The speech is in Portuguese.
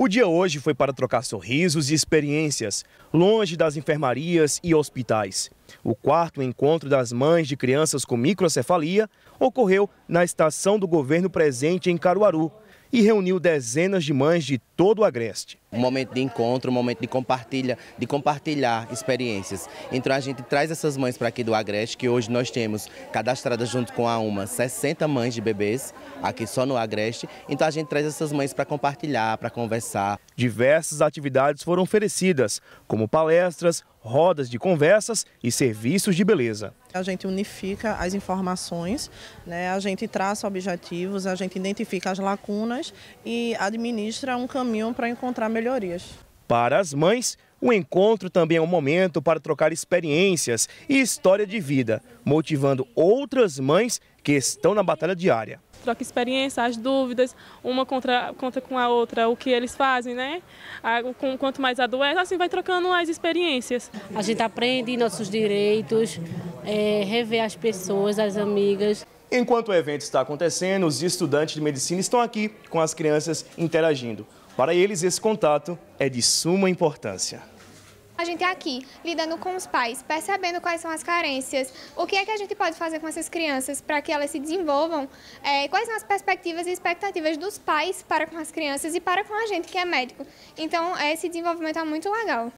O dia hoje foi para trocar sorrisos e experiências, longe das enfermarias e hospitais. O quarto encontro das mães de crianças com microcefalia ocorreu na estação do governo presente em Caruaru e reuniu dezenas de mães de todo o Agreste. Um momento de encontro, um momento de, compartilha, de compartilhar experiências. Então a gente traz essas mães para aqui do Agreste, que hoje nós temos cadastradas junto com a UMA 60 mães de bebês, aqui só no Agreste. Então a gente traz essas mães para compartilhar, para conversar. Diversas atividades foram oferecidas, como palestras, rodas de conversas e serviços de beleza. A gente unifica as informações, né? a gente traça objetivos, a gente identifica as lacunas e administra um caminho para encontrar melhorias. Para as mães, o encontro também é um momento para trocar experiências e história de vida, motivando outras mães que estão na batalha diária troca experiência, as dúvidas, uma contra, conta com a outra, o que eles fazem, né? Quanto mais adoece, assim vai trocando as experiências. A gente aprende nossos direitos, é, rever as pessoas, as amigas. Enquanto o evento está acontecendo, os estudantes de medicina estão aqui com as crianças interagindo. Para eles, esse contato é de suma importância a gente é aqui, lidando com os pais, percebendo quais são as carências, o que é que a gente pode fazer com essas crianças para que elas se desenvolvam, é, quais são as perspectivas e expectativas dos pais para com as crianças e para com a gente que é médico. Então, esse desenvolvimento é muito legal.